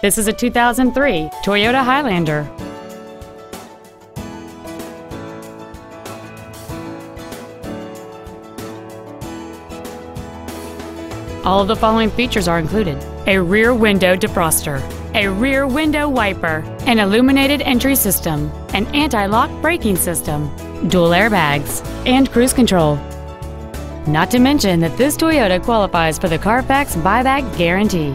This is a 2003 Toyota Highlander. All of the following features are included. A rear window defroster, a rear window wiper, an illuminated entry system, an anti-lock braking system, dual airbags, and cruise control. Not to mention that this Toyota qualifies for the Carfax buyback guarantee.